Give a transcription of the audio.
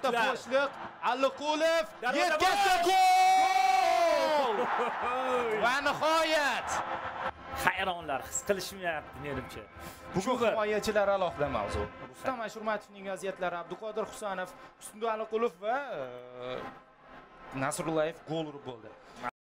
boshliq Alliqulov yetkazdi gol! Va nihoyat hayronlar his qilishmayapti menimcha. Bugun himoyachilar alohida mavzu. Rustam Ashurmatovning vaziyatlari Abduqodir Husanov, Ustundu Aliqulov va e, Nasrullayev gol urib bo'ldi.